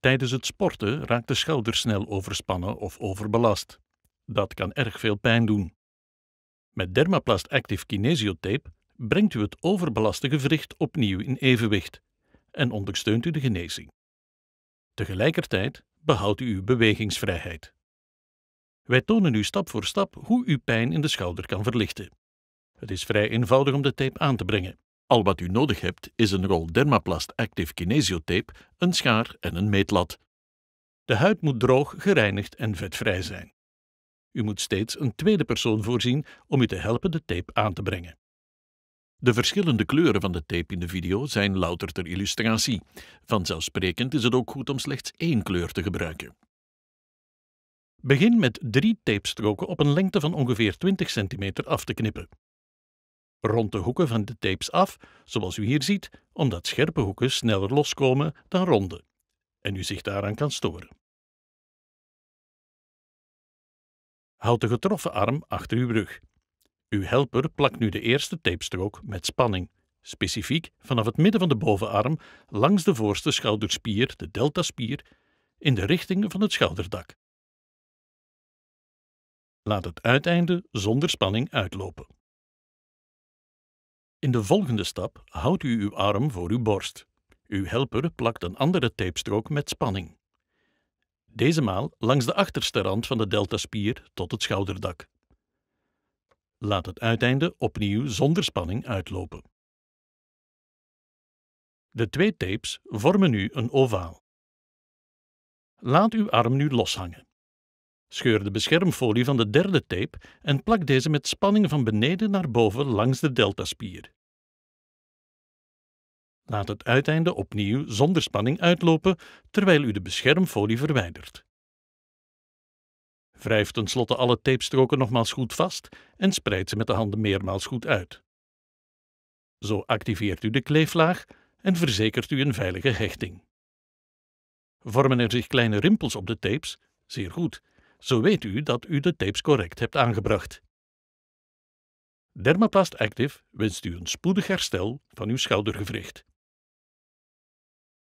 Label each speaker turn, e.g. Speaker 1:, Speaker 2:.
Speaker 1: Tijdens het sporten raakt de schouder snel overspannen of overbelast. Dat kan erg veel pijn doen. Met Dermaplast Active Kinesiotape brengt u het overbelaste gewricht opnieuw in evenwicht en ondersteunt u de genezing. Tegelijkertijd behoudt u uw bewegingsvrijheid. Wij tonen u stap voor stap hoe u pijn in de schouder kan verlichten. Het is vrij eenvoudig om de tape aan te brengen. Al wat u nodig hebt is een rol Dermaplast Active Kinesiotape, een schaar en een meetlat. De huid moet droog, gereinigd en vetvrij zijn. U moet steeds een tweede persoon voorzien om u te helpen de tape aan te brengen. De verschillende kleuren van de tape in de video zijn louter ter illustratie. Vanzelfsprekend is het ook goed om slechts één kleur te gebruiken. Begin met drie tapestroken op een lengte van ongeveer 20 cm af te knippen. Rond de hoeken van de tapes af, zoals u hier ziet, omdat scherpe hoeken sneller loskomen dan ronde en u zich daaraan kan storen. Houd de getroffen arm achter uw rug. Uw helper plakt nu de eerste tapestrook met spanning, specifiek vanaf het midden van de bovenarm langs de voorste schouderspier, de deltaspier, in de richting van het schouderdak. Laat het uiteinde zonder spanning uitlopen. In de volgende stap houdt u uw arm voor uw borst. Uw helper plakt een andere tapestrook met spanning. Deze maal langs de achterste rand van de deltaspier tot het schouderdak. Laat het uiteinde opnieuw zonder spanning uitlopen. De twee tapes vormen nu een ovaal. Laat uw arm nu loshangen. Scheur de beschermfolie van de derde tape en plak deze met spanning van beneden naar boven langs de deltaspier. Laat het uiteinde opnieuw zonder spanning uitlopen terwijl u de beschermfolie verwijdert. Wrijf tenslotte alle tapestroken nogmaals goed vast en spreid ze met de handen meermaals goed uit. Zo activeert u de kleeflaag en verzekert u een veilige hechting. Vormen er zich kleine rimpels op de tapes? Zeer goed, zo weet u dat u de tapes correct hebt aangebracht. Dermaplast Active wenst u een spoedig herstel van uw schoudergewricht.